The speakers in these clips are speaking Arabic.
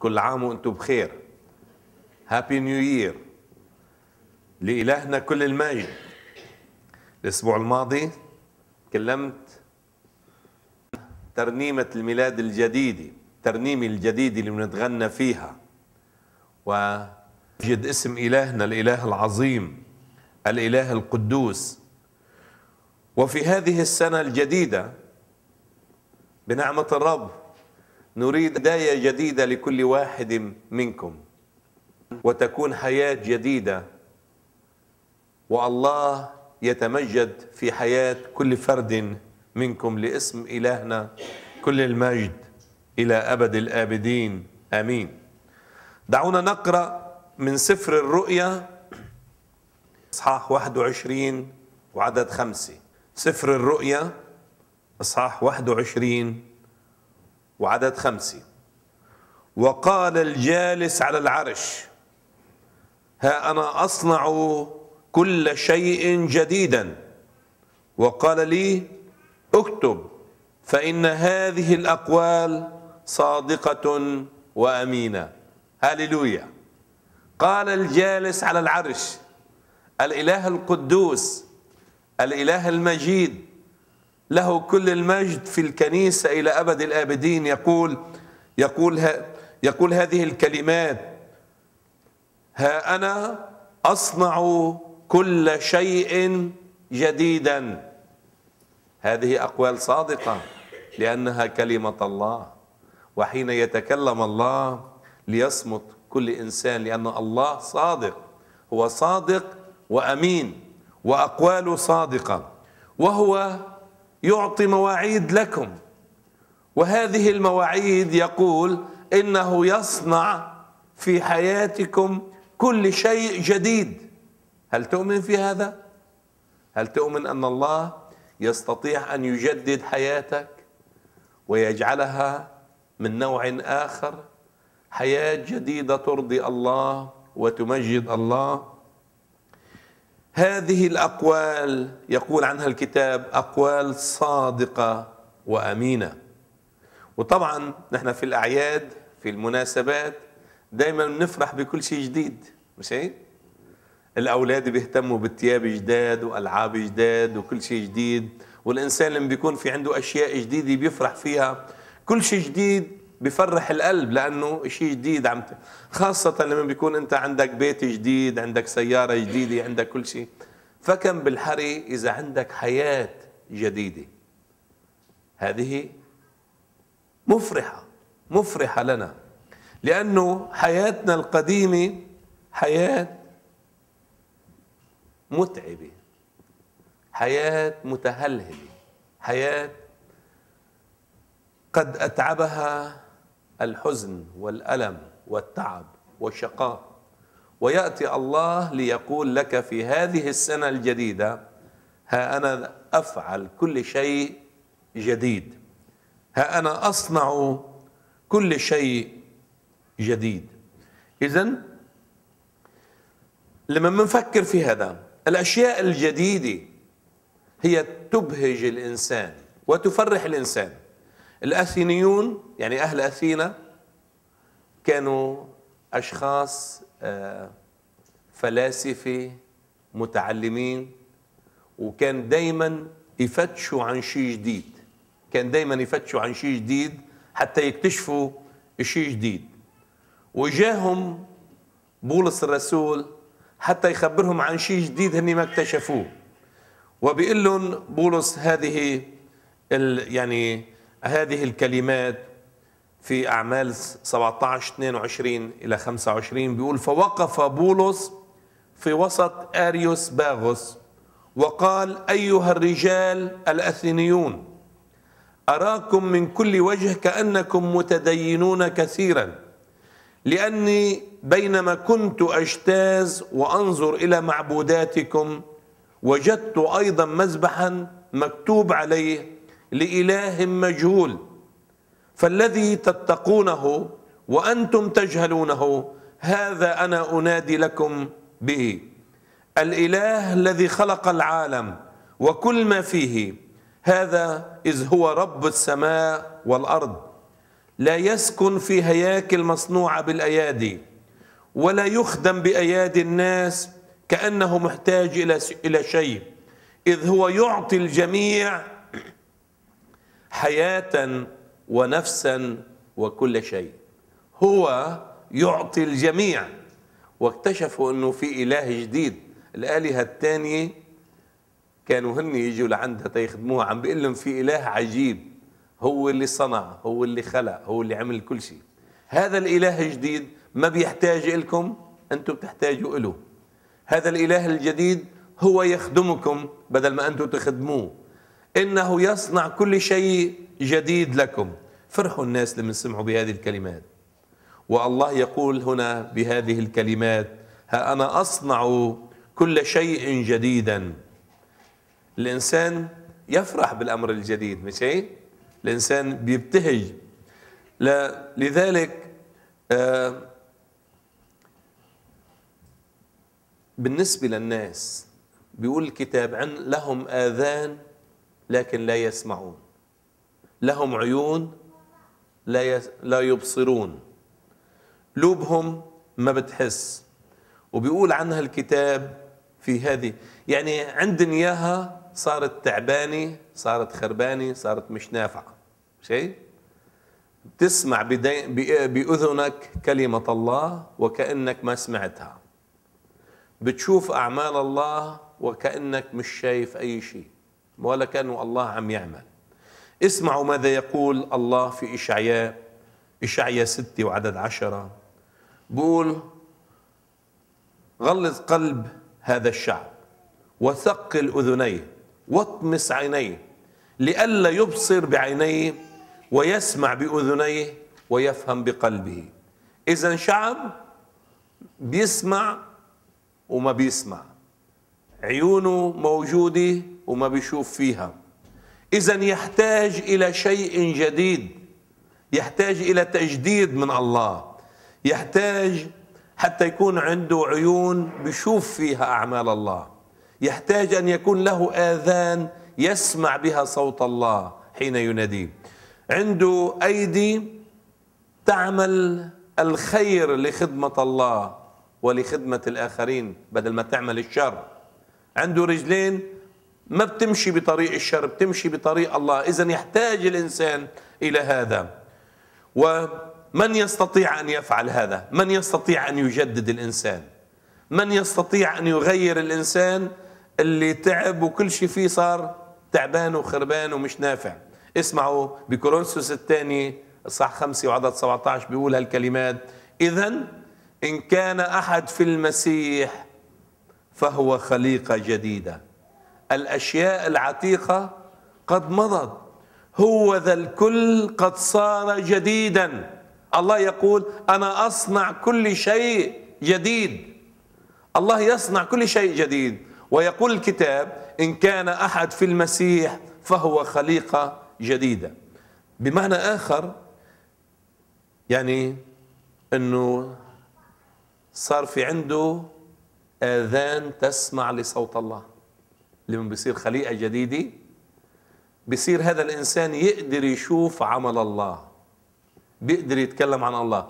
كل عام وأنتم بخير. هابي نيو يير لإلهنا كل المجد. الأسبوع الماضي كلمت ترنيمة الميلاد الجديدة ترنيمة الجديدة اللي بنتغنى فيها. وجد اسم إلهنا الإله العظيم الإله القدوس. وفي هذه السنة الجديدة بنعمة الرب نريد بداية جديدة لكل واحد منكم وتكون حياة جديدة والله يتمجد في حياة كل فرد منكم لاسم إلهنا كل المجد إلى أبد الآبدين آمين. دعونا نقرأ من سفر الرؤيا إصحاح 21 وعدد خمسة. سفر الرؤيا إصحاح 21 وعدد خمسة. وقال الجالس على العرش ها أنا أصنع كل شيء جديدا. وقال لي اكتب فإن هذه الأقوال صادقة وأمينة. هللويا قال الجالس على العرش الإله القدوس الإله المجيد له كل المجد في الكنيسة إلى أبد الآبدين. يقول يقول يقول هذه الكلمات ها أنا أصنع كل شيء جديدا. هذه أقوال صادقة لأنها كلمة الله. وحين يتكلم الله ليصمت كل إنسان لأن الله صادق هو صادق وأمين وأقواله صادقة. وهو يعطي مواعيد لكم. وهذه المواعيد يقول إنه يصنع في حياتكم كل شيء جديد. هل تؤمن في هذا؟ هل تؤمن أن الله يستطيع أن يجدد حياتك ويجعلها من نوع آخر؟ حياة جديدة ترضي الله وتمجد الله. هذه الأقوال يقول عنها الكتاب أقوال صادقة وأمينة. وطبعا نحن في الأعياد في المناسبات دائما بنفرح بكل شيء جديد مش هيك؟ الأولاد بيهتموا بالثياب جداد وألعاب جداد وكل شيء جديد والإنسان لما بيكون في عنده أشياء جديدة بيفرح فيها. كل شيء جديد بفرح القلب لأنه شيء جديد عم خاصة لما بيكون أنت عندك بيت جديد عندك سيارة جديدة عندك كل شيء. فكم بالحري إذا عندك حياة جديدة. هذه مفرحة مفرحة لنا. لأنه حياتنا القديمة حياة متعبة حياة متهلهلة حياة قد أتعبها الحزن والألم والتعب والشقاء. ويأتي الله ليقول لك في هذه السنة الجديدة ها أنا أفعل كل شيء جديد. ها أنا أصنع كل شيء جديد. اذا لما بنفكر في هذا الأشياء الجديدة هي تبهج الإنسان وتفرح الإنسان. الأثينيون يعني أهل أثينا كانوا أشخاص فلاسفة متعلمين وكان دايما يفتشوا عن شيء جديد. كان دايما يفتشوا عن شيء جديد حتى يكتشفوا شيء جديد. وجاهم بولس الرسول حتى يخبرهم عن شيء جديد هني ما اكتشفوه. وبيقول لهم بولس هذه يعني هذه الكلمات في أعمال 17 22 إلى 25 بيقول فوقف بولس في وسط آريوس باغوس وقال أيها الرجال الأثينيون أراكم من كل وجه كأنكم متدينون كثيرا لأني بينما كنت أجتاز وأنظر إلى معبوداتكم وجدت أيضا مذبحا مكتوب عليه لإله مجهول. فالذي تتقونه وأنتم تجهلونه هذا أنا أنادي لكم به. الإله الذي خلق العالم وكل ما فيه هذا إذ هو رب السماء والأرض. لا يسكن في هياكل مصنوعة بالأيادي ولا يخدم بأيادي الناس كأنه محتاج إلى شيء. إذ هو يعطي الجميع حياة ونفسا وكل شيء. هو يعطي الجميع. واكتشفوا أنه في إله جديد. الآلهة الثانية كانوا هن يجوا لعندها تيخدموها. عم بيقول لهم في إله عجيب. هو اللي صنع هو اللي خلق هو اللي عمل كل شيء. هذا الإله الجديد ما بيحتاج لكم أنتم بتحتاجوا له هذا الإله الجديد هو يخدمكم بدل ما أنتم تخدموه. إنه يصنع كل شيء جديد لكم. فرحوا الناس لما سمعوا بهذه الكلمات. والله يقول هنا بهذه الكلمات ها أنا أصنع كل شيء جديدا. الإنسان يفرح بالأمر الجديد مش هيك الإنسان بيبتهج. لذلك آه، بالنسبة للناس بيقول الكتاب عن لهم آذان لكن لا يسمعون. لهم عيون لا لا يبصرون. قلوبهم ما بتحس. وبيقول عنها الكتاب في هذه يعني عندن اياها صارت تعبانة صارت خربانة صارت مش نافعة. شيء تسمع بأذنك كلمة الله وكأنك ما سمعتها. بتشوف أعمال الله وكأنك مش شايف أي شيء ولا كانه الله عم يعمل. اسمعوا ماذا يقول الله في إشعياء إشعياء ستة وعدد عشرة. بقول غلظ قلب هذا الشعب وثقل أذنيه واطمس عينيه لئلا يبصر بعينيه ويسمع بأذنيه ويفهم بقلبه. إذا شعب بيسمع وما بيسمع. عيونه موجودة وما بيشوف فيها. إذا يحتاج إلى شيء جديد. يحتاج إلى تجديد من الله. يحتاج حتى يكون عنده عيون بيشوف فيها أعمال الله. يحتاج أن يكون له آذان يسمع بها صوت الله حين يناديه. عنده أيدي تعمل الخير لخدمة الله ولخدمة الآخرين بدل ما تعمل الشر. عنده رجلين ما بتمشي بطريق الشر بتمشي بطريق الله. إذا يحتاج الإنسان إلى هذا. ومن يستطيع أن يفعل هذا؟ من يستطيع أن يجدد الإنسان؟ من يستطيع أن يغير الإنسان اللي تعب وكل شيء فيه صار تعبان وخربان ومش نافع؟ اسمعوا بكورنثوس الثاني صح خمسة وعدد 17 بيقول هالكلمات. إذا إن كان أحد في المسيح فهو خليقة جديدة. الأشياء العتيقة قد مضت. هو ذا الكل قد صار جديدا. الله يقول أنا أصنع كل شيء جديد. الله يصنع كل شيء جديد. ويقول الكتاب إن كان أحد في المسيح فهو خليقة جديدة. بمعنى آخر يعني أنه صار في عنده آذان تسمع لصوت الله. لما بيصير خليقة جديدة بيصير هذا الإنسان يقدر يشوف عمل الله بيقدر يتكلم عن الله.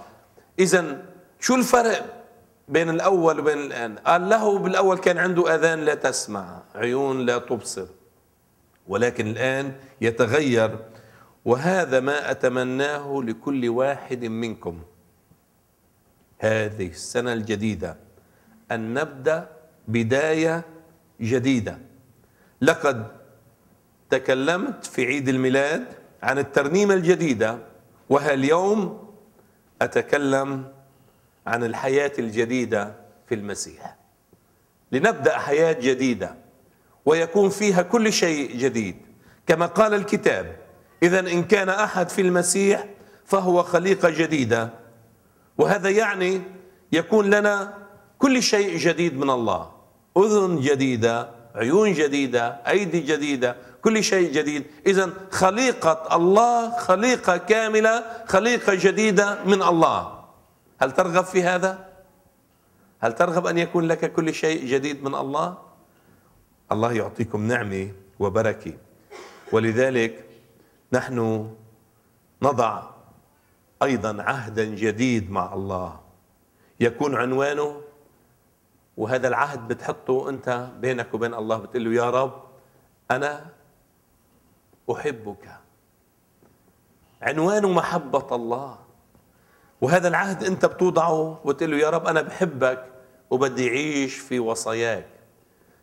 إذا شو الفرق بين الأول وبين الآن؟ قال له بالأول كان عنده أذان لا تسمع عيون لا تبصر ولكن الآن يتغير. وهذا ما أتمناه لكل واحد منكم. هذه السنة الجديدة أن نبدأ بداية جديدة. لقد تكلمت في عيد الميلاد عن الترنيمة الجديدة وهاليوم أتكلم عن الحياة الجديدة في المسيح. لنبدأ حياة جديدة ويكون فيها كل شيء جديد. كما قال الكتاب إذا إن كان أحد في المسيح فهو خليقة جديدة. وهذا يعني يكون لنا كل شيء جديد من الله أذن جديدة عيون جديدة أيدي جديدة كل شيء جديد إذا خليقة الله خليقة كاملة خليقة جديدة من الله هل ترغب في هذا؟ هل ترغب أن يكون لك كل شيء جديد من الله؟ الله يعطيكم نعمة وبركة ولذلك نحن نضع أيضا عهدا جديد مع الله يكون عنوانه وهذا العهد بتحطه أنت بينك وبين الله بتقول له يا رب أنا أحبك. عنوانه محبة الله. وهذا العهد أنت بتوضعه وتقول له يا رب أنا بحبك وبدي أعيش في وصاياك.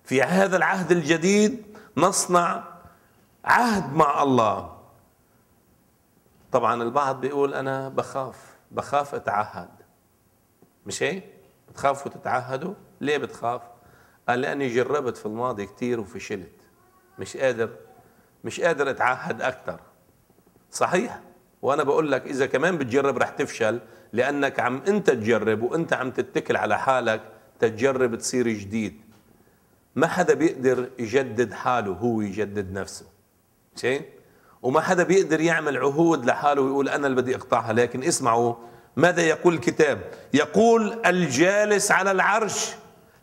في هذا العهد الجديد نصنع عهد مع الله. طبعا البعض بيقول أنا بخاف بخاف أتعهد. مش هيك؟ بتخافوا تتعهدوا؟ ليه بتخاف؟ قال لأني جربت في الماضي كثير وفشلت. مش قادر مش قادر أتعهد أكثر صحيح. وأنا بقول لك إذا كمان بتجرب رح تفشل لأنك عم أنت تجرب وأنت عم تتكل على حالك تجرب تصير جديد. ما حدا بيقدر يجدد حاله هو يجدد نفسه. شيء وما حدا بيقدر يعمل عهود لحاله ويقول أنا اللي بدي أقطعها. لكن اسمعوا ماذا يقول الكتاب؟ يقول الجالس على العرش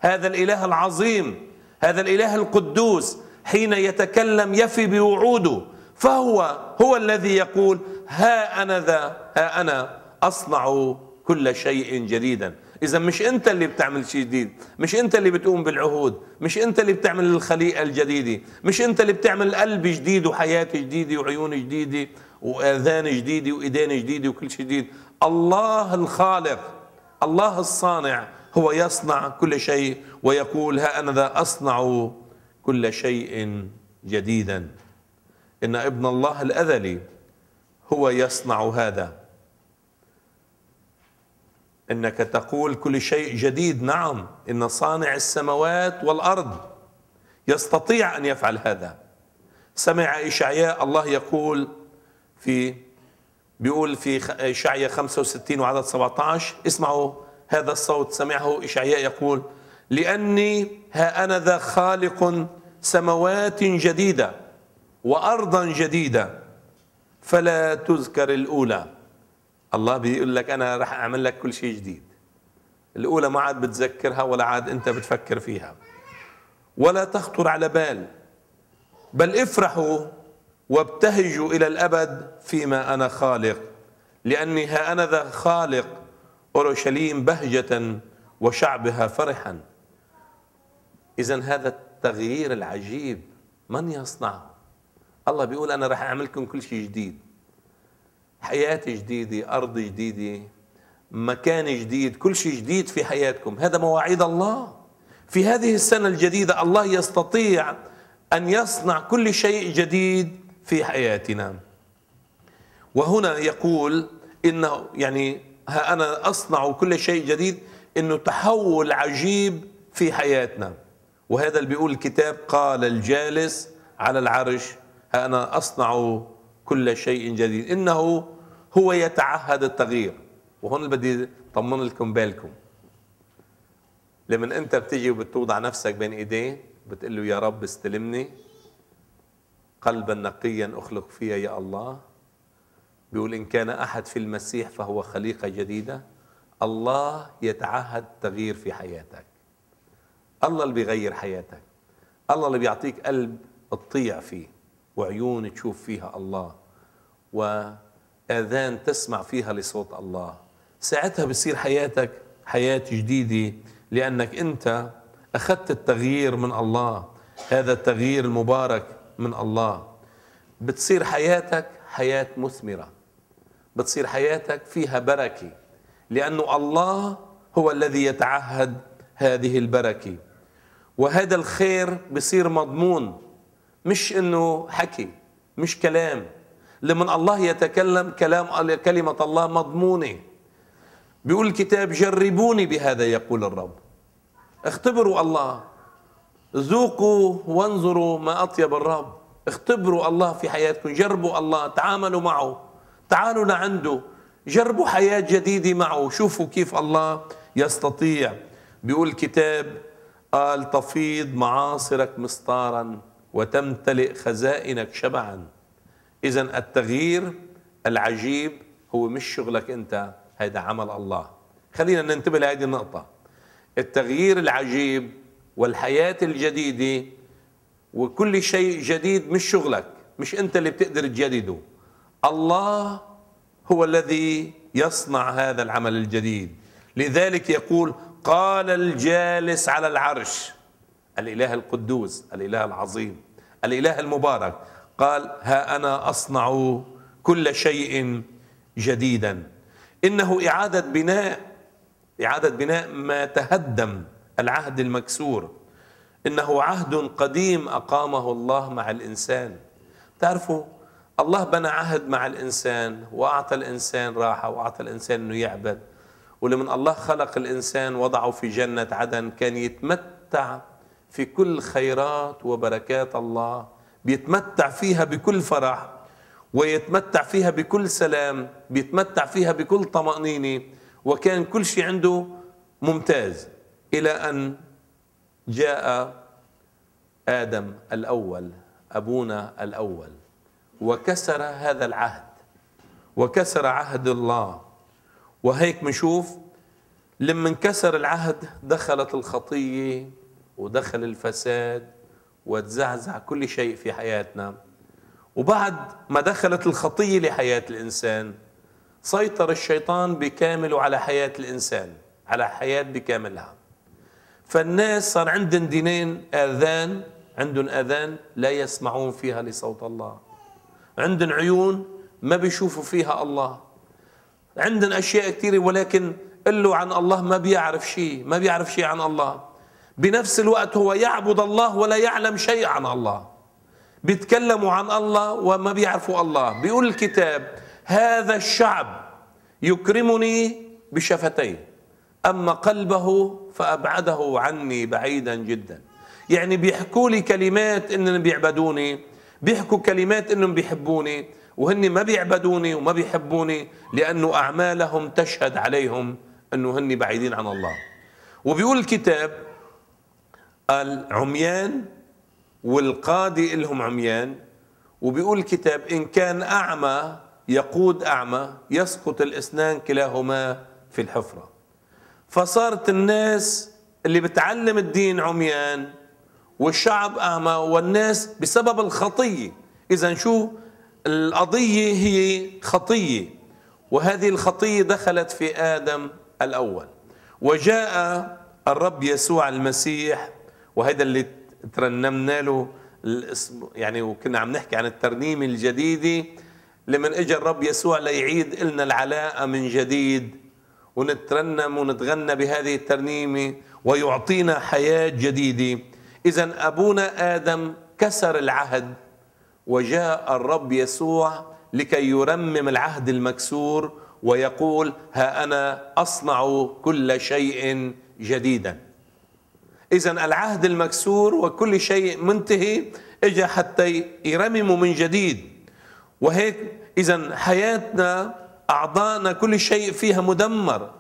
هذا الإله العظيم هذا الإله القدوس حين يتكلم يفي بوعوده فهو هو الذي يقول ها أنا ذا ها أنا أصنع كل شيء جديدا. إذا مش أنت اللي بتعمل شيء جديد مش أنت اللي بتقوم بالعهود مش أنت اللي بتعمل الخليقة الجديدة مش أنت اللي بتعمل قلب جديد وحياة جديدة وعيون جديدة وآذان جديدة وإيدين جديدة وكل شيء جديد. الله الخالق الله الصانع هو يصنع كل شيء ويقول ها أنا ذا أصنع كل شيء جديدا. إن ابن الله الازلي هو يصنع هذا. إنك تقول كل شيء جديد نعم إن صانع السماوات والأرض يستطيع أن يفعل هذا. سمع إشعياء الله يقول في بيقول في إشعياء 65 وعدد 17 اسمعوا هذا الصوت سمعه إشعياء يقول لأني ها أنا ذا خالق سماوات جديدة وأرضا جديدة فلا تذكر الأولى. الله بيقول لك أنا راح أعمل لك كل شيء جديد. الأولى ما عاد بتذكرها ولا عاد أنت بتفكر فيها. ولا تخطر على بال بل افرحوا وابتهجوا إلى الأبد فيما أنا خالق لأني ها أنا ذا خالق أورشليم بهجة وشعبها فرحا. اذا هذا التغيير العجيب من يصنعه الله بيقول أنا راح أعملكم كل شيء جديد. حياة جديدة أرض جديدة مكان جديد كل شيء جديد في حياتكم. هذا مواعيد الله. في هذه السنة الجديدة الله يستطيع أن يصنع كل شيء جديد في حياتنا. وهنا يقول إنه يعني ها أنا أصنع كل شيء جديد إنه تحول عجيب في حياتنا. وهذا اللي بيقول الكتاب قال الجالس على العرش ها أنا أصنع كل شيء جديد. إنه هو يتعهد التغيير. وهون بدي طمن لكم بالكم. لما أنت بتيجي وبتوضع نفسك بين إيديه بتقول له يا رب استلمني. قلبا نقيا أخلق فيها يا الله. بيقول إن كان أحد في المسيح فهو خليقة جديدة. الله يتعهد تغيير في حياتك. الله اللي بيغير حياتك. الله اللي بيعطيك قلب تطيع فيه وعيون تشوف فيها الله و اذان تسمع فيها لصوت الله. ساعتها بصير حياتك حياة جديدة لأنك أنت أخذت التغيير من الله. هذا التغيير المبارك من الله. بتصير حياتك حياة مثمرة. بتصير حياتك فيها بركة. لأنه الله هو الذي يتعهد هذه البركة. وهذا الخير بصير مضمون. مش إنه حكي مش كلام. لمن الله يتكلم كلام كلمة الله مضمونة. بيقول الكتاب جربوني بهذا يقول الرب. اختبروا الله. ذوقوا وانظروا ما أطيب الرب. اختبروا الله في حياتكم جربوا الله تعاملوا معه تعالوا لعنده جربوا حياة جديدة معه. شوفوا كيف الله يستطيع. بيقول الكتاب قال تفيض معاصرك مسطارا وتمتلئ خزائنك شبعا. اذا التغيير العجيب هو مش شغلك أنت هذا عمل الله. خلينا ننتبه لهذه النقطة. التغيير العجيب والحياة الجديدة وكل شيء جديد مش شغلك مش أنت اللي بتقدر تجدده. الله هو الذي يصنع هذا العمل الجديد. لذلك يقول قال الجالس على العرش الإله القدوس الإله العظيم الإله المبارك. قال ها أنا أصنع كل شيء جديدا. إنه إعادة بناء إعادة بناء ما تهدم العهد المكسور. إنه عهد قديم أقامه الله مع الإنسان. تعرفوا الله بنى عهد مع الإنسان وأعطى الإنسان راحة وأعطى الإنسان إنه يعبد. ولمن الله خلق الإنسان وضعه في جنة عدن كان يتمتع في كل خيرات وبركات الله بيتمتع فيها بكل فرح ويتمتع فيها بكل سلام بيتمتع فيها بكل طمأنينة وكان كل شيء عنده ممتاز. إلى أن جاء آدم الأول أبونا الأول وكسر هذا العهد وكسر عهد الله. وهيك بنشوف لما انكسر العهد دخلت الخطية ودخل الفساد وتزعزع كل شيء في حياتنا. وبعد ما دخلت الخطية لحياة الإنسان سيطر الشيطان بكامله على حياة الإنسان على حياة بكاملها. فالناس صار عندهم دينين آذان عندهم آذان لا يسمعون فيها لصوت الله. عندهم عيون ما بيشوفوا فيها الله. عندهم أشياء كثيرة ولكن قل له عن الله ما بيعرف شيء ما بيعرف شيء عن الله. بنفس الوقت هو يعبد الله ولا يعلم شيء عن الله. بيتكلموا عن الله وما بيعرفوا الله. بيقول الكتاب هذا الشعب يكرمني بشفتيه أما قلبه فأبعده عني بعيدا جدا. يعني بيحكوا لي كلمات إنهم بيعبدوني بيحكوا كلمات إنهم بيحبوني وهن ما بيعبدوني وما بيحبوني لأنه أعمالهم تشهد عليهم إنه هن بعيدين عن الله. وبيقول الكتاب العميان والقاضي لهم عميان وبيقول الكتاب إن كان أعمى يقود أعمى يسقط الإسنان كلاهما في الحفرة. فصارت الناس اللي بتعلم الدين عميان والشعب أعمى والناس بسبب الخطية. إذا شو؟ القضية هي خطية وهذه الخطية دخلت في آدم الأول. وجاء الرب يسوع المسيح وهذا اللي ترنمنا له الاسم يعني وكنا عم نحكي عن الترنيمة الجديدة لمن اجى الرب يسوع ليعيد لنا العلاقة من جديد. ونترنم ونتغنى بهذه الترنيمة ويعطينا حياة جديدة. إذا أبونا آدم كسر العهد وجاء الرب يسوع لكي يرمم العهد المكسور ويقول ها أنا أصنع كل شيء جديدا. إذا العهد المكسور وكل شيء منتهي اجى حتى يرممه من جديد. وهيك إذا حياتنا أعضائنا كل شيء فيها مدمر.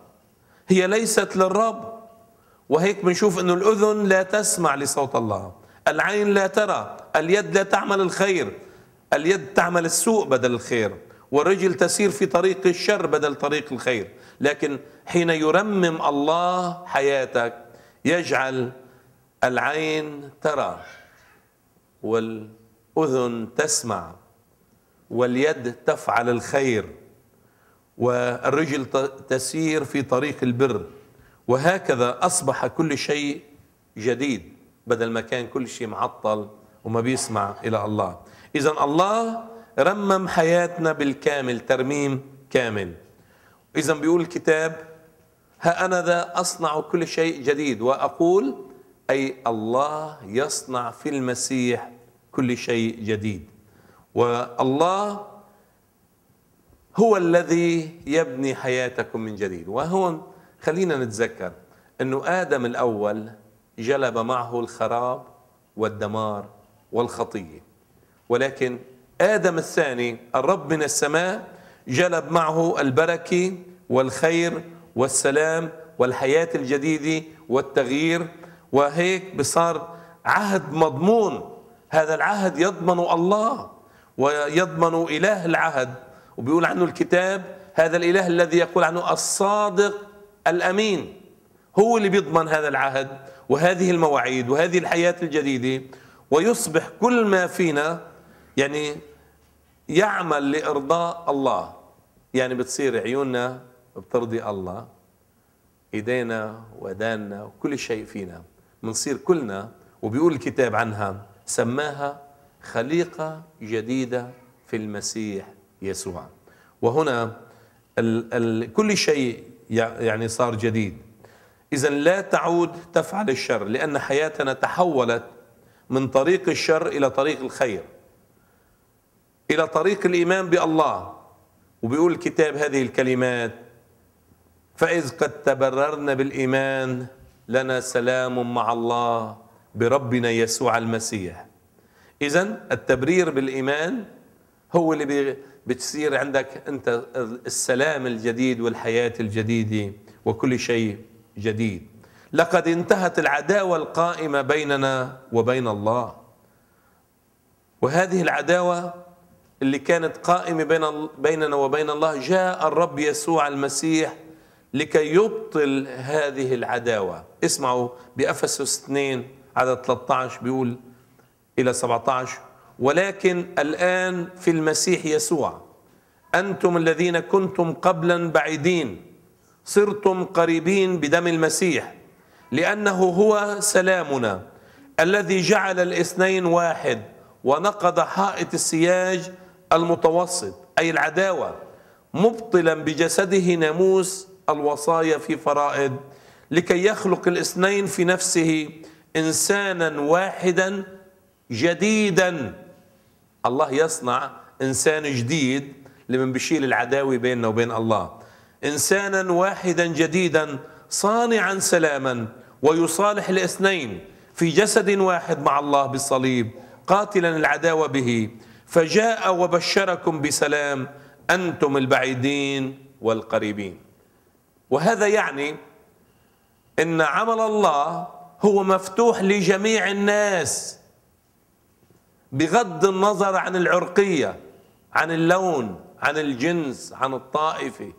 هي ليست للرب. وهيك بنشوف إنه الأذن لا تسمع لصوت الله. العين لا ترى. اليد لا تعمل الخير. اليد تعمل السوء بدل الخير. والرجل تسير في طريق الشر بدل طريق الخير. لكن حين يرمم الله حياتك يجعل العين ترى. والأذن تسمع. واليد تفعل الخير. والرجل تسير في طريق البر وهكذا أصبح كل شيء جديد بدل ما كان كل شيء معطل وما بيسمع إلى الله. إذا الله رمم حياتنا بالكامل ترميم كامل. إذا بيقول الكتاب ها أنا ذا أصنع كل شيء جديد وأقول أي الله يصنع في المسيح كل شيء جديد. والله هو الذي يبني حياتكم من جديد. وهون خلينا نتذكر إنه آدم الأول جلب معه الخراب والدمار والخطية. ولكن آدم الثاني الرب من السماء جلب معه البركة والخير والسلام والحياة الجديدة والتغيير. وهيك بصار عهد مضمون. هذا العهد يضمن الله ويضمن إله العهد. وبيقول عنه الكتاب هذا الإله الذي يقول عنه الصادق الأمين. هو اللي بيضمن هذا العهد وهذه المواعيد وهذه الحياة الجديدة. ويصبح كل ما فينا يعني يعمل لإرضاء الله. يعني بتصير عيوننا بترضي الله إيدينا وداننا وكل شيء فينا. بنصير كلنا. وبيقول الكتاب عنها سماها خليقة جديدة في المسيح. يسوع. وهنا ال ال كل شيء يعني صار جديد. إذا لا تعود تفعل الشر لأن حياتنا تحولت من طريق الشر إلى طريق الخير. إلى طريق الإيمان بالله. وبيقول الكتاب هذه الكلمات فإذ قد تبررنا بالإيمان لنا سلام مع الله بربنا يسوع المسيح. إذا التبرير بالإيمان هو اللي بتصير عندك أنت السلام الجديد والحياة الجديدة وكل شيء جديد. لقد انتهت العداوة القائمة بيننا وبين الله. وهذه العداوة اللي كانت قائمة بين بيننا وبين الله جاء الرب يسوع المسيح لكي يبطل هذه العداوة. اسمعوا بأفسس 2 عدد 13 بيقول إلى 17 ولكن الآن في المسيح يسوع. أنتم الذين كنتم قبلا بعيدين صرتم قريبين بدم المسيح لأنه هو سلامنا الذي جعل الاثنين واحد ونقض حائط السياج المتوسط أي العداوة مبطلا بجسده ناموس الوصايا في فرائض لكي يخلق الاثنين في نفسه إنسانا واحدا جديدا. الله يصنع إنسان جديد لمن بشيل العداوة بيننا وبين الله. إنسانا واحدا جديدا صانعا سلاما ويصالح الاثنين في جسد واحد مع الله بالصليب قاتلا العداوة به. فجاء وبشركم بسلام أنتم البعيدين والقريبين. وهذا يعني إن عمل الله هو مفتوح لجميع الناس. بغض النظر عن العرقية عن اللون عن الجنس عن الطائفة.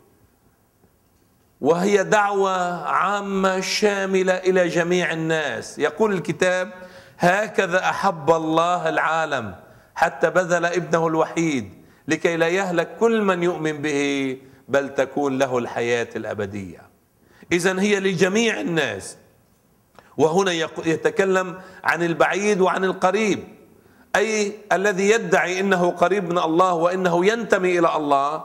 وهي دعوة عامة شاملة إلى جميع الناس. يقول الكتاب هكذا أحب الله العالم حتى بذل ابنه الوحيد لكي لا يهلك كل من يؤمن به بل تكون له الحياة الأبدية. اذا هي لجميع الناس. وهنا يتكلم عن البعيد وعن القريب. أي الذي يدعي إنه قريب من الله وإنه ينتمي إلى الله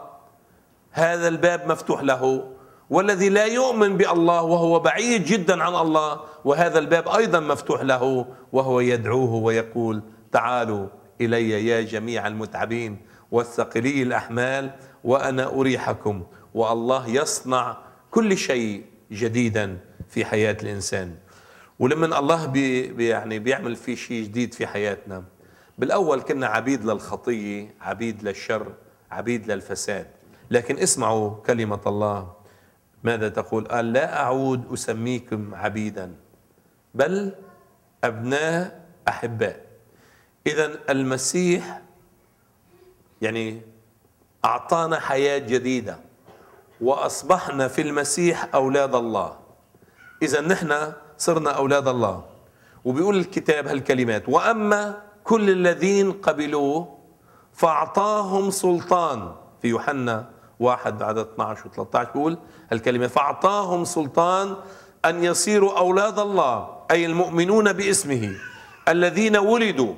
هذا الباب مفتوح له. والذي لا يؤمن بالله وهو بعيد جدا عن الله وهذا الباب أيضا مفتوح له وهو يدعوه ويقول تعالوا إلي يا جميع المتعبين والثقلي الأحمال وأنا أريحكم والله يصنع كل شيء جديدا في حياة الإنسان. ولما الله بي يعني بيعمل في شيء جديد في حياتنا. بالأول كنا عبيد للخطيه عبيد للشر عبيد للفساد. لكن اسمعوا كلمة الله. ماذا تقول؟ قال لا أعود أسميكم عبيدا بل أبناء أحباء. اذا المسيح يعني أعطانا حياة جديدة وأصبحنا في المسيح أولاد الله. اذا نحن صرنا أولاد الله. وبيقول الكتاب هالكلمات وأما كل الذين قبلوه فاعطاهم سلطان. في يوحنا واحد عدد 12 و 13 بيقول الكلمة فاعطاهم سلطان أن يصيروا أولاد الله أي المؤمنون باسمه الذين ولدوا.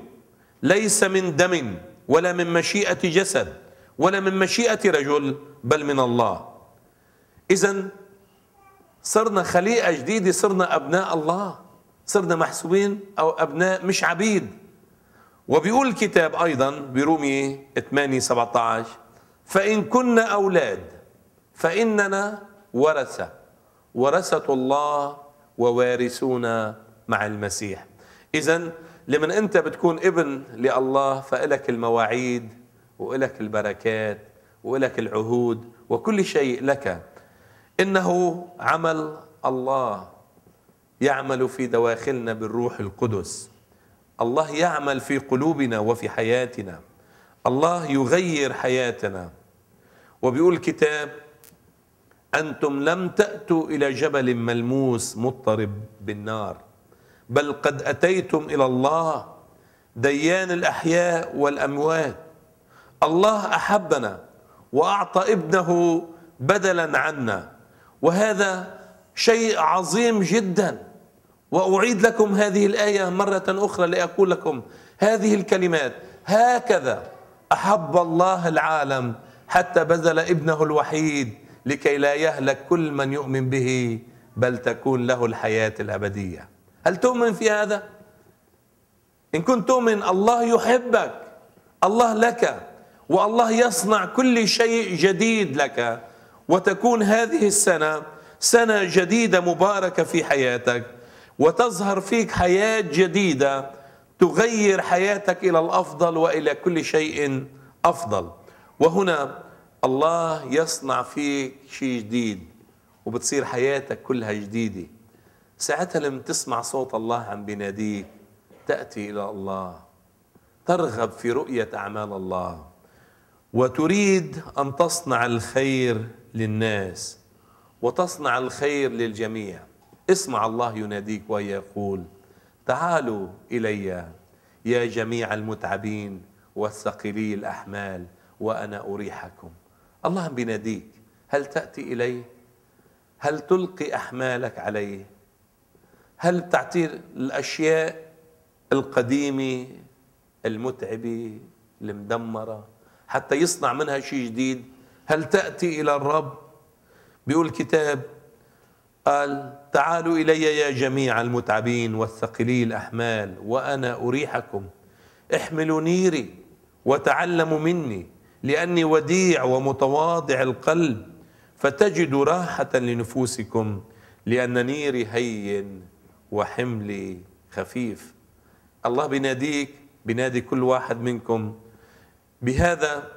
ليس من دم ولا من مشيئة جسد ولا من مشيئة رجل بل من الله. إذا صرنا خليقة جديدة صرنا أبناء الله صرنا محسوبين أو أبناء مش عبيد. وبيقول الكتاب أيضا برومي 8 17 فإن كنا أولاد فإننا ورثة ورثة الله ووارثون مع المسيح. إذا لمن أنت بتكون ابن لله فإلك المواعيد وإلك البركات وإلك العهود وكل شيء لك. إنه عمل الله يعمل في دواخلنا بالروح القدس. الله يعمل في قلوبنا وفي حياتنا. الله يغير حياتنا. وبيقول الكتاب أنتم لم تأتوا إلى جبل ملموس مضطرب بالنار بل قد أتيتم إلى الله ديان الأحياء والأموات. الله أحبنا وأعطى ابنه بدلا عنا. وهذا شيء عظيم جدا. وأعيد لكم هذه الآية مرة أخرى لأقول لكم هذه الكلمات. هكذا أحب الله العالم حتى بذل ابنه الوحيد لكي لا يهلك كل من يؤمن به بل تكون له الحياة الأبدية. هل تؤمن في هذا؟ إن كنت تؤمن الله يحبك الله لك والله يصنع كل شيء جديد لك. وتكون هذه السنة سنة جديدة مباركة في حياتك. وتظهر فيك حياة جديدة تغير حياتك إلى الأفضل وإلى كل شيء أفضل. وهنا الله يصنع فيك شيء جديد وبتصير حياتك كلها جديدة. ساعتها لما تسمع صوت الله عم بيناديك تأتي إلى الله ترغب في رؤية أعمال الله وتريد أن تصنع الخير للناس وتصنع الخير للجميع. اسمع الله يناديك ويقول تعالوا إلي يا جميع المتعبين والثقلي الأحمال وأنا أريحكم. الله بيناديك هل تأتي إليه؟ هل تلقي أحمالك عليه؟ هل بتعطيه الأشياء القديمة المتعبة المدمرة حتى يصنع منها شيء جديد؟ هل تأتي إلى الرب؟ بيقول الكتاب قال تعالوا إلي يا جميع المتعبين والثقلي الاحمال وأنا أريحكم. احملوا نيري وتعلموا مني لأني وديع ومتواضع القلب. فتجدوا راحة لنفوسكم لأن نيري هين وحملي خفيف. الله بيناديك بينادي كل واحد منكم. بهذا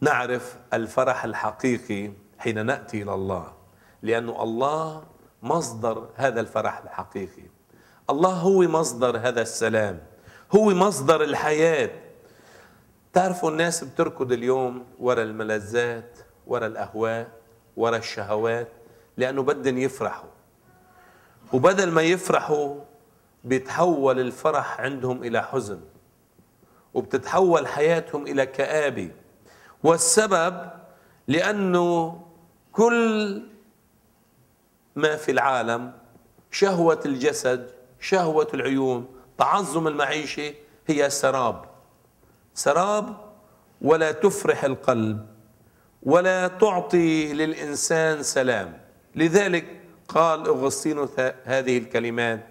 نعرف الفرح الحقيقي حين نأتي إلى الله. لأن الله مصدر هذا الفرح الحقيقي. الله هو مصدر هذا السلام هو مصدر الحياة. تعرفوا الناس بتركض اليوم ورا الملذات ورا الأهواء ورا الشهوات لأنه بدهم يفرحوا. وبدل ما يفرحوا بيتحول الفرح عندهم إلى حزن وبتتحول حياتهم إلى كآبة والسبب لأنه كل ما في العالم شهوة الجسد شهوة العيون تعظم المعيشة هي سراب. سراب ولا تفرح القلب ولا تعطي للإنسان سلام. لذلك قال أغسطينوس هذه الكلمات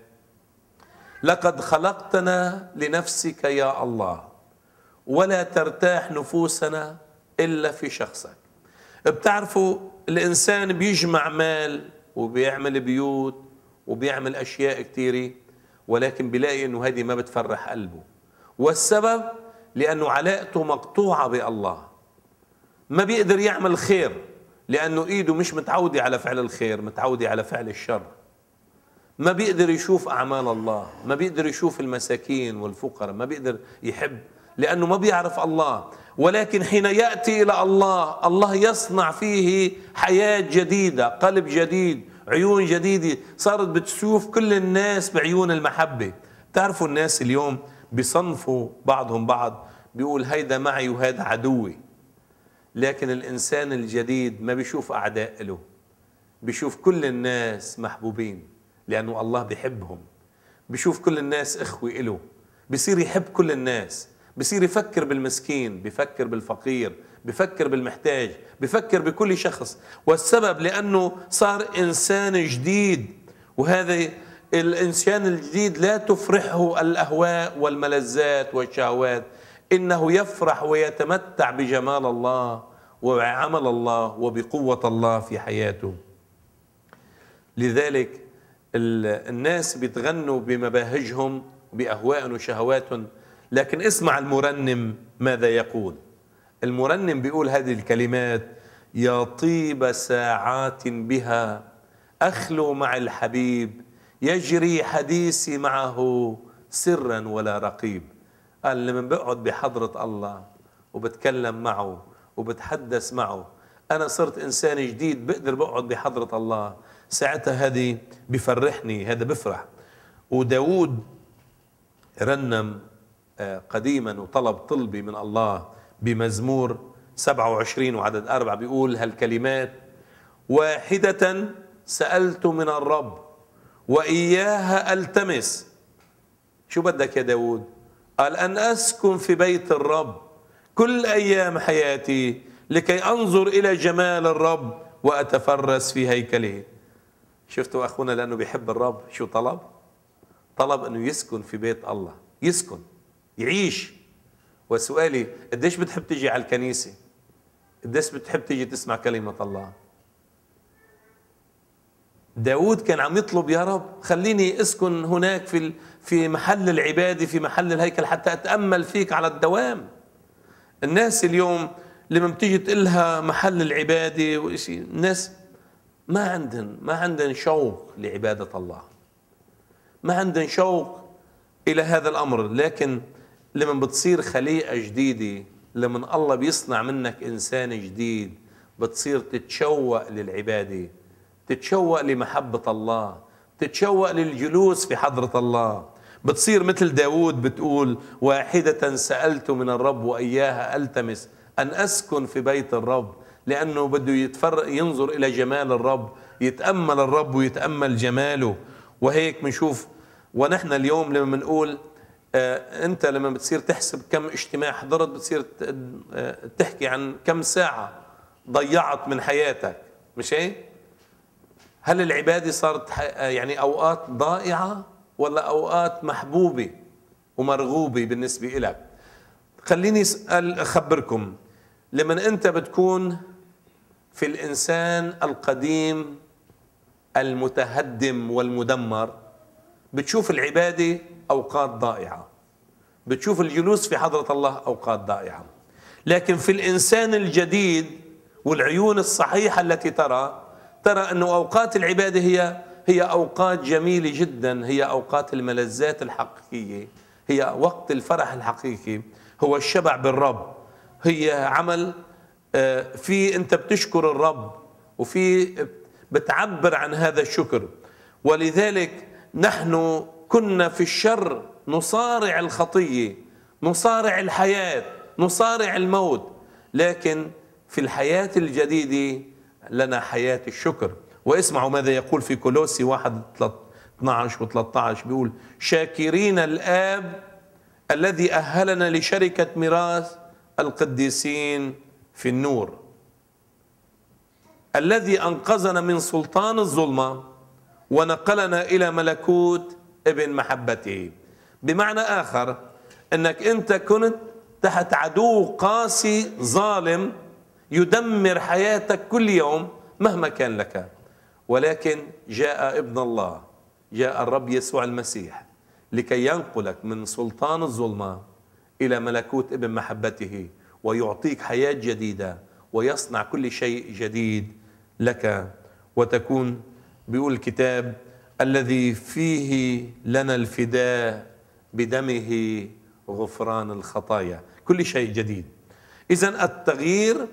لقد خلقتنا لنفسك يا الله ولا ترتاح نفوسنا إلا في شخصك. بتعرفوا الإنسان بيجمع مال وبيعمل بيوت وبيعمل أشياء كثيرة ولكن بيلاقي أنه هذه ما بتفرح قلبه. والسبب؟ لأنه علاقته مقطوعة بالله. ما بيقدر يعمل خير لأنه إيده مش متعودة على فعل الخير متعودة على فعل الشر. ما بيقدر يشوف أعمال الله ما بيقدر يشوف المساكين والفقراء ما بيقدر يحب لأنه ما بيعرف الله. ولكن حين يأتي إلى الله الله يصنع فيه حياة جديدة قلب جديد عيون جديدة. صارت بتشوف كل الناس بعيون المحبة. تعرفوا الناس اليوم بيصنفوا بعضهم بعض بيقول هيدا معي وهذا عدوي. لكن الإنسان الجديد ما بيشوف أعداء له. بيشوف كل الناس محبوبين لأنه الله بيحبهم. بيشوف كل الناس إخوة له بصير يحب كل الناس. بصير يفكر بالمسكين بفكر بالفقير بفكر بالمحتاج بفكر بكل شخص. والسبب لأنه صار إنسان جديد وهذا الإنسان الجديد لا تفرحه الأهواء والملذات والشهوات إنه يفرح ويتمتع بجمال الله وعمل الله وبقوة الله في حياته. لذلك الناس بيتغنوا بمباهجهم بأهواء وشهوات لكن اسمع المرنم ماذا يقول. المرنم بيقول هذه الكلمات يا طيب ساعات بها أخلو مع الحبيب يجري حديثي معه سرا ولا رقيب. قال لما بقعد بحضرة الله وبتكلم معه وبتحدث معه أنا صرت إنسان جديد بقدر بقعد بحضرة الله. ساعتها هذه بفرحني هذا بفرح. وداود رنم قديما وطلب طلبي من الله بمزمور 27 وعدد أربعة بيقول هالكلمات. واحدة سألت من الرب وإياها ألتمس. شو بدك يا داود قال أن أسكن في بيت الرب كل أيام حياتي لكي أنظر إلى جمال الرب وأتفرس في هيكله. شفتوا أخونا لأنه بيحب الرب؟ شو طلب؟ طلب أنه يسكن في بيت الله. يسكن. يعيش. وسؤالي قديش بتحب تجي على الكنيسة؟ قديش بتحب تجي تسمع كلمة الله؟ داود كان عم يطلب يا رب خليني أسكن هناك في في محل العبادة في محل الهيكل حتى أتأمل فيك على الدوام. الناس اليوم لما بتيجي تقلها محل العبادة وشيء الناس ما عندهم ما عندهم شوق لعبادة الله. ما عندهم شوق إلى هذا الأمر لكن لما بتصير خليقة جديدة لما الله بيصنع منك إنسان جديد بتصير تتشوق للعبادة تتشوق لمحبة الله تتشوق للجلوس في حضرة الله. بتصير مثل داود بتقول واحدة سألت من الرب وإياها ألتمس أن أسكن في بيت الرب لأنه بده يتفرق ينظر إلى جمال الرب يتأمل الرب ويتأمل جماله. وهيك بنشوف ونحن اليوم لما بنقول آه أنت لما بتصير تحسب كم اجتماع حضرت بتصير آه تحكي عن كم ساعة ضيعت من حياتك مش هيك؟ هل العبادة صارت يعني أوقات ضائعة ولا أوقات محبوبة ومرغوبة بالنسبة لك خليني أسأل أخبركم لما أنت بتكون في الإنسان القديم المتهدم والمدمر بتشوف العبادة أوقات ضائعة. بتشوف الجلوس في حضرة الله أوقات ضائعة. لكن في الإنسان الجديد والعيون الصحيحة التي ترى ترى أنه أوقات العبادة هي هي أوقات جميلة جدا هي أوقات الملذات الحقيقية. هي وقت الفرح الحقيقي. هو الشبع بالرب. هي عمل آه، في أنت بتشكر الرب وفي بتعبر عن هذا الشكر. ولذلك نحن كنا في الشر نصارع الخطية نصارع الحياة نصارع الموت. لكن في الحياة الجديدة لنا حياة الشكر. واسمعوا ماذا يقول في كولوسي 1 12 و 13 بيقول شاكرين الآب الذي أهلنا لشركة ميراث القديسين في النور. الذي أنقذنا من سلطان الظلمة ونقلنا إلى ملكوت ابن محبته. بمعنى آخر أنك أنت كنت تحت عدو قاسي ظالم يدمر حياتك كل يوم مهما كان لك. ولكن جاء ابن الله جاء الرب يسوع المسيح لكي ينقلك من سلطان الظلمة إلى ملكوت ابن محبته ويعطيك حياة جديدة ويصنع كل شيء جديد لك. وتكون بيقول الكتاب الذي فيه لنا الفداء بدمه غفران الخطايا. كل شيء جديد. اذا التغيير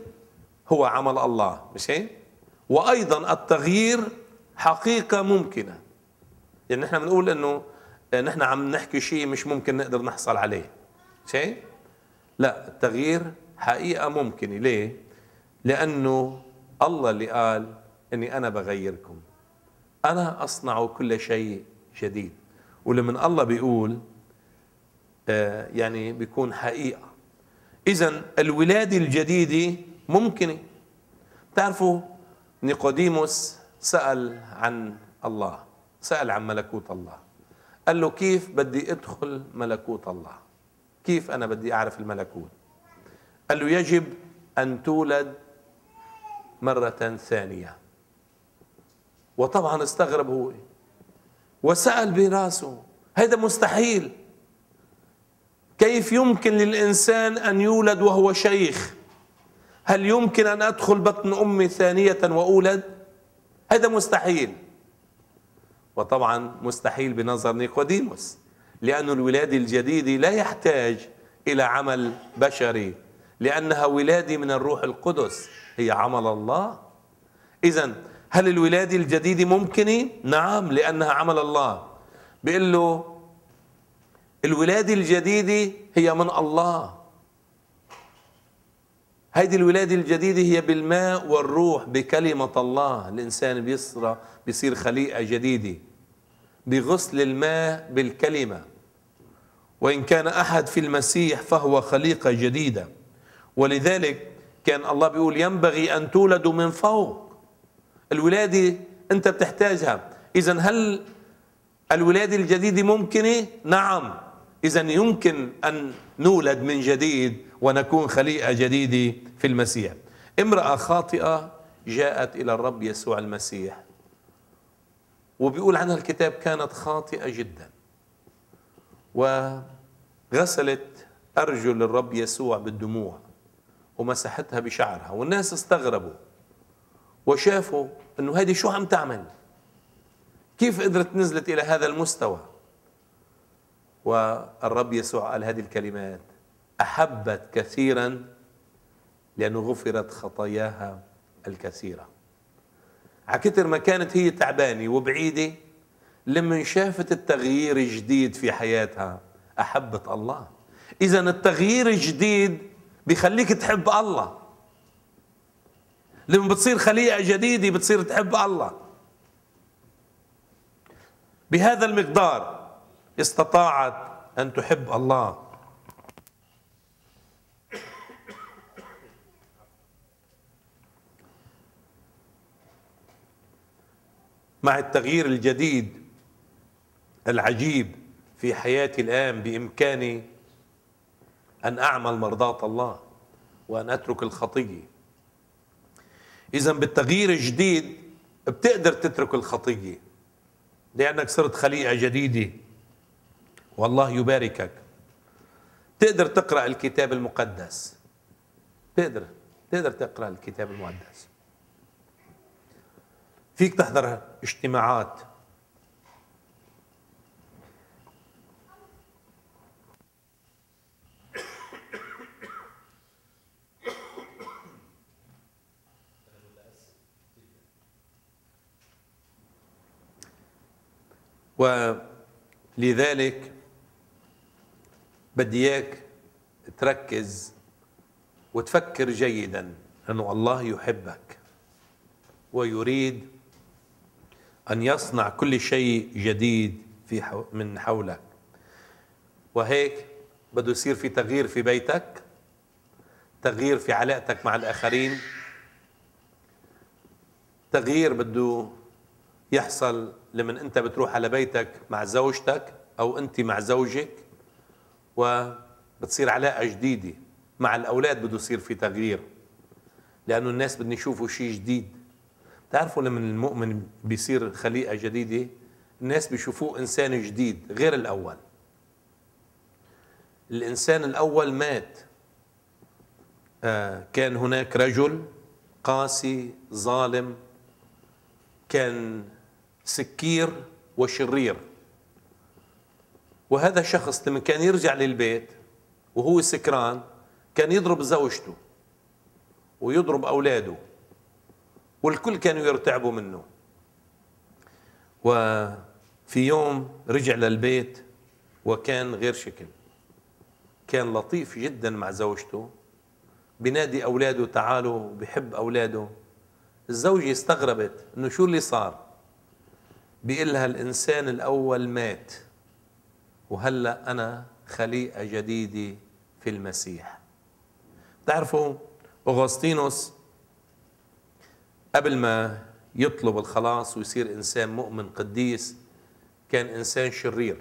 هو عمل الله مش هيك وأيضا التغيير حقيقة ممكنة. يعني نحن بنقول إنه نحن عم نحكي شيء مش ممكن نقدر نحصل عليه. شيء لا التغيير حقيقة ممكنة. ليه؟ لأنه الله اللي قال إني أنا بغيركم. أنا أصنع كل شيء جديد. ولمن الله بيقول آه يعني بيكون حقيقة. اذا الولاده الجديدة ممكنة. تعرفوا نيقوديموس سأل عن الله سأل عن ملكوت الله. قال له كيف بدي أدخل ملكوت الله؟ كيف أنا بدي أعرف الملكوت؟ قال له يجب أن تولد مرة ثانية. وطبعا استغرب هو. وسأل براسه. هذا مستحيل. كيف يمكن للإنسان أن يولد وهو شيخ؟ هل يمكن أن أدخل بطن أمي ثانية وأولد؟ هذا مستحيل. وطبعا مستحيل بنظر نيقوديموس لأن الولادة الجديدة لا يحتاج إلى عمل بشري لأنها ولادة من الروح القدس. هي عمل الله. إذا هل الولادة الجديدة ممكنة؟ نعم لأنها عمل الله. بيقول له الولادة الجديدة هي من الله. هيدي الولادة الجديدة هي بالماء والروح بكلمة الله. الإنسان بيصرى بيصير خليقة جديدة. بغسل الماء بالكلمة. وإن كان أحد في المسيح فهو خليقة جديدة. ولذلك كان الله بيقول ينبغي أن تولدوا من فوق. الولادة أنت بتحتاجها. إذا هل الولادة الجديدة ممكنة؟ نعم. إذا يمكن أن نولد من جديد ونكون خليقة جديدة في المسيح. امرأة خاطئة جاءت إلى الرب يسوع المسيح. وبيقول عنها الكتاب كانت خاطئة جدا. وغسلت أرجل الرب يسوع بالدموع ومسحتها بشعرها. والناس استغربوا وشافوا انه هذه شو عم تعمل؟ كيف قدرت نزلت إلى هذا المستوى؟ والرب يسوع قال هذه الكلمات أحبت كثيرا لأنه غفرت خطاياها الكثيرة. عكتر ما كانت هي تعبانة وبعيدة لما شافت التغيير الجديد في حياتها أحبت الله. اذا التغيير الجديد بيخليك تحب الله. لما بتصير خليقه جديدة بتصير تحب الله. بهذا المقدار استطاعت أن تحب الله. مع التغيير الجديد العجيب في حياتي الآن بإمكاني أن أعمل مرضاة الله وأن أترك الخطية. إذا بالتغيير الجديد بتقدر تترك الخطية. لأنك صرت خليقه جديدة. والله يباركك. تقدر تقرأ الكتاب المقدس. تقدر. تقدر تقرأ الكتاب المقدس. فيك تحضر اجتماعات. ولذلك بدي إياك تركز وتفكر جيدا. انه الله يحبك ويريد أن يصنع كل شيء جديد في حو من حولك. وهيك بده يصير في تغيير في بيتك تغيير في علاقتك مع الآخرين تغيير بده يحصل لمن انت بتروح على بيتك مع زوجتك أو انت مع زوجك وبتصير علاقة جديدة مع الأولاد بده يصير في تغيير لأنه الناس بدهم يشوفوا شيء جديد. تعرفوا لما المؤمن بيصير خليقة جديدة؟ الناس بيشوفوه إنسان جديد غير الأول. الإنسان الأول مات. آه كان هناك رجل قاسي ظالم كان سكير وشرير. وهذا الشخص لما كان يرجع للبيت وهو سكران كان يضرب زوجته ويضرب أولاده والكل كانوا يرتعبوا منه. وفي يوم رجع للبيت وكان غير شكل. كان لطيف جدا مع زوجته بنادي أولاده تعالوا بحب أولاده. الزوجة استغربت إنه شو اللي صار؟ بيقول لها الإنسان الأول مات وهلأ أنا خليقة جديدة في المسيح. بتعرفوا أغسطينوس قبل ما يطلب الخلاص ويصير إنسان مؤمن قديس كان إنسان شرير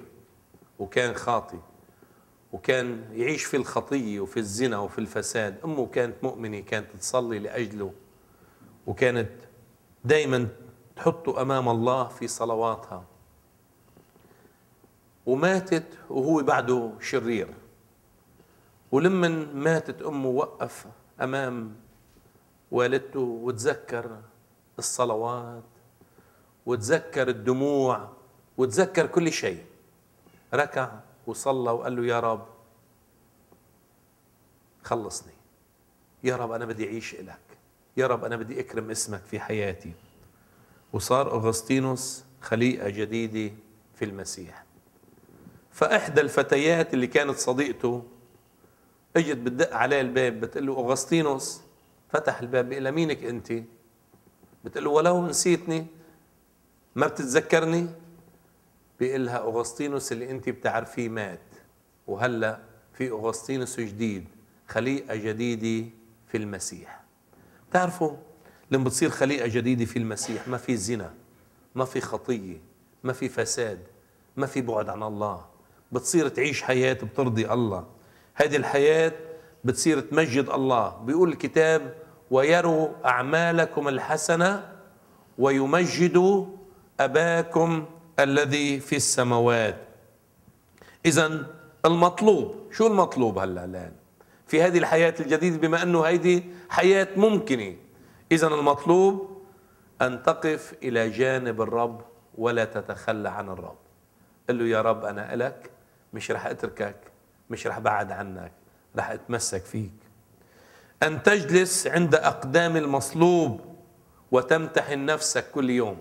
وكان خاطي وكان يعيش في الخطية وفي الزنا وفي الفساد. أمه كانت مؤمنة كانت تصلي لأجله وكانت دائما تحطه أمام الله في صلواتها. وماتت وهو بعده شرير. ولما ماتت أمه وقف أمام والدته وتذكر الصلوات وتذكر الدموع وتذكر كل شيء. ركع وصلى وقال له يا رب خلصني. يا رب أنا بدي أعيش لك يا رب أنا بدي أكرم اسمك في حياتي. وصار أغسطينوس خليقة جديدة في المسيح. فإحدى الفتيات اللي كانت صديقته إجت بتدق عليه الباب بتقول له أغسطينوس فتح الباب بيقول مينك أنت؟ بتقول له ولو نسيتني ما بتتذكرني؟ بيقول لها أغسطينوس اللي أنت بتعرفيه مات وهلأ في أغسطينوس جديد خليقة جديدة في المسيح. بتعرفوا لما بتصير خليقة جديدة في المسيح. ما في زنا ما في خطية ما في فساد ما في بعد عن الله. بتصير تعيش حياة بترضي الله. هذه الحياة بتصير تمجد الله. بيقول الكتاب ويروا أعمالكم الحسنة ويمجدوا أباكم الذي في السماوات. اذا المطلوب شو المطلوب هلأ الآن؟ في هذه الحياة الجديدة بما أنه هذه حياة ممكنة. اذا المطلوب أن تقف إلى جانب الرب ولا تتخلى عن الرب. قل له يا رب أنا إلك مش رح أتركك مش رح بعد عنك رح أتمسك فيك. أن تجلس عند أقدام المصلوب وتمتحن نفسك كل يوم.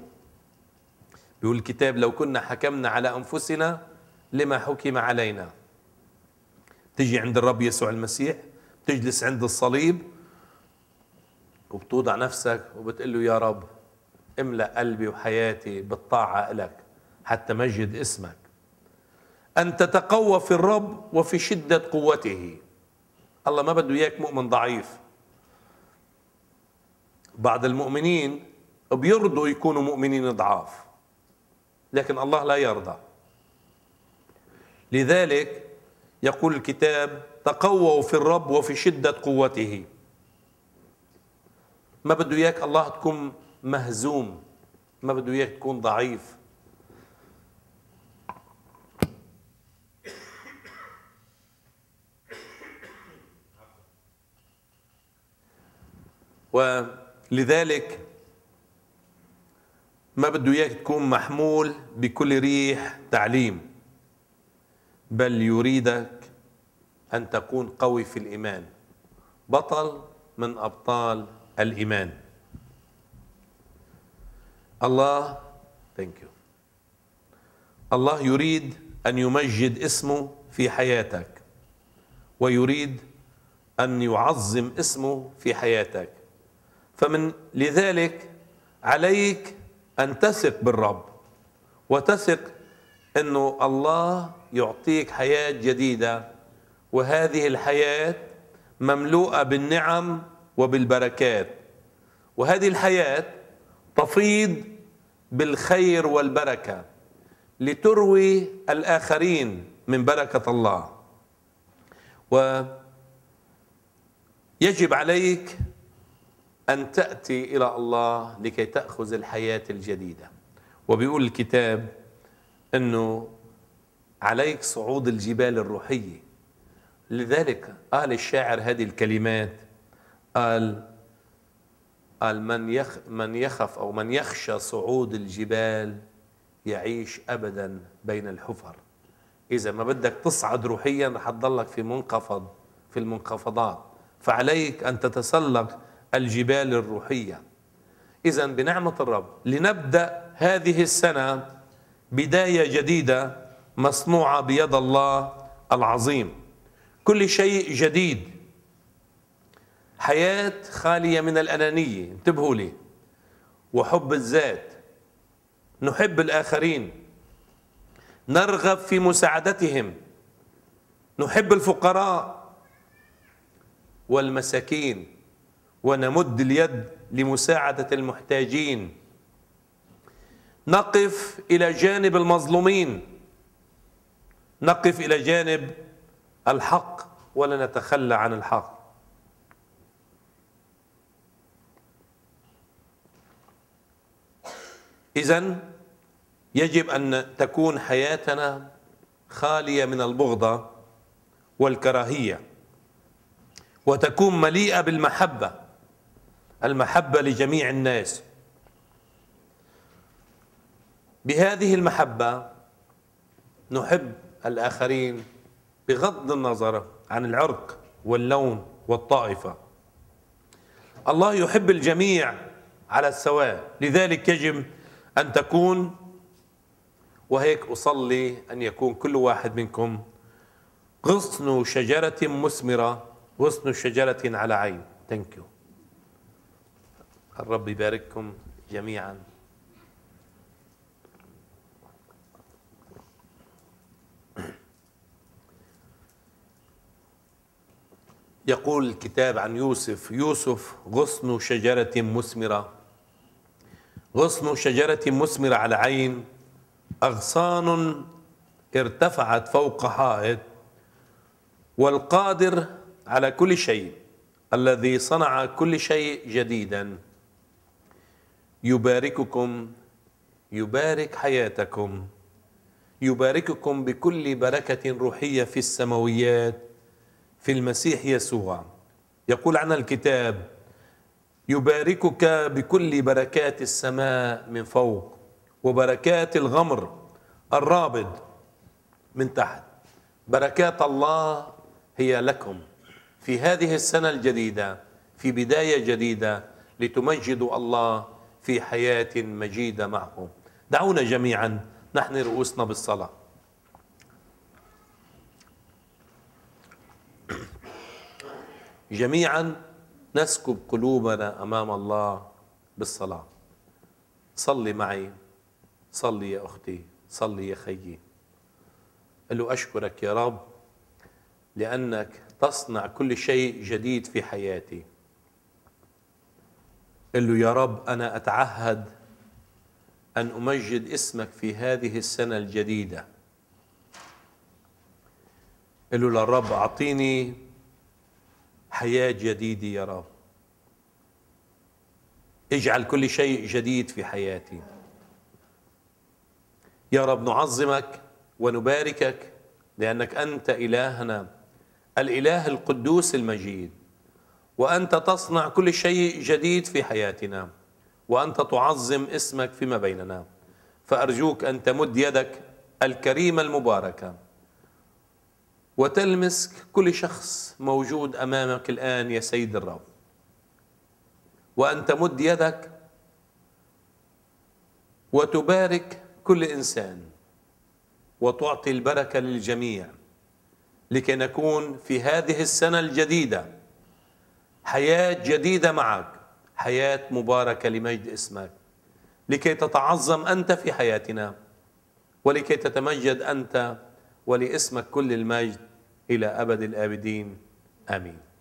بيقول الكتاب لو كنا حكمنا على أنفسنا لما حكم علينا. تجي عند الرب يسوع المسيح تجلس عند الصليب وبتوضع نفسك وبتقول له يا رب املأ قلبي وحياتي بالطاعة لك حتى مجد اسمك. أن تتقوى في الرب وفي شدة قوته. الله ما بده إياك مؤمن ضعيف. بعض المؤمنين بيرضوا يكونوا مؤمنين ضعاف لكن الله لا يرضى. لذلك يقول الكتاب تقووا في الرب وفي شدة قوته. ما بده إياك الله تكون مهزوم ما بده إياك تكون ضعيف. ولذلك ما بده إياك تكون محمول بكل ريح تعليم بل يريدك أن تكون قوي في الإيمان. بطل من أبطال الإيمان. الله ثانك يو الله يريد أن يمجد اسمه في حياتك ويريد أن يعظم اسمه في حياتك. فمن لذلك عليك أن تثق بالرب وتثق إنه الله يعطيك حياة جديدة. وهذه الحياة مملوءة بالنعم وبالبركات. وهذه الحياة تفيض بالخير والبركة لتروي الآخرين من بركة الله. ويجب عليك أن تأتي إلى الله لكي تأخذ الحياة الجديدة. وبيقول الكتاب أنه عليك صعود الجبال الروحية. لذلك قال الشاعر هذه الكلمات قال قال من يخ من يخف أو من يخشى صعود الجبال يعيش ابدا بين الحفر. إذا ما بدك تصعد روحيا رح تضلك في منخفض في المنخفضات. فعليك أن تتسلق الجبال الروحية. اذا بنعمة الرب لنبدأ هذه السنة بداية جديدة مصنوعة بيد الله العظيم. كل شيء جديد حياة خالية من الأنانية. انتبهوا لي. وحب الذات. نحب الآخرين. نرغب في مساعدتهم. نحب الفقراء والمساكين. ونمد اليد لمساعدة المحتاجين. نقف إلى جانب المظلومين. نقف إلى جانب الحق ولا نتخلى عن الحق. اذا يجب أن تكون حياتنا خالية من البغضة والكراهية وتكون مليئة بالمحبة المحبة لجميع الناس. بهذه المحبة نحب الآخرين بغض النظر عن العرق واللون والطائفة. الله يحب الجميع على السواء لذلك يجب أن تكون وهيك أصلي أن يكون كل واحد منكم غصن شجرة مثمرة غصن شجرة على عين. ثانك يو الرب يبارككم جميعا. يقول الكتاب عن يوسف يوسف غصن شجرة مثمرة. غصن شجرة مثمرة على عين أغصان ارتفعت فوق حائط والقادر على كل شيء الذي صنع كل شيء جديدا. يبارككم يبارك حياتكم يبارككم بكل بركة روحية في السماويات في المسيح يسوع. يقول عن الكتاب يباركك بكل بركات السماء من فوق وبركات الغمر الرابض من تحت. بركات الله هي لكم في هذه السنة الجديدة في بداية جديدة لتمجدوا الله في حياة مجيدة معه دعونا جميعا نحن رؤوسنا بالصلاة. جميعا نسكب قلوبنا أمام الله بالصلاة. صلي معي صلي يا أختي صلي يا خيي. له أشكرك يا رب لأنك تصنع كل شيء جديد في حياتي. قل له يا رب أنا أتعهد أن أمجد اسمك في هذه السنة الجديدة. قل له للرب أعطيني حياة جديدة يا رب. اجعل كل شيء جديد في حياتي. يا رب نعظمك ونباركك لأنك أنت إلهنا الإله القدوس المجيد وأنت تصنع كل شيء جديد في حياتنا وأنت تعظم اسمك فيما بيننا. فأرجوك أن تمد يدك الكريمة المباركة. وتلمس كل شخص موجود أمامك الآن يا سيد الرب. وأن تمد يدك وتبارك كل إنسان وتعطي البركة للجميع لكي نكون في هذه السنة الجديدة حياة جديدة معك حياة مباركة لمجد اسمك. لكي تتعظم أنت في حياتنا ولكي تتمجد أنت ولاسمك كل المجد إلى أبد الآبدين. آمين.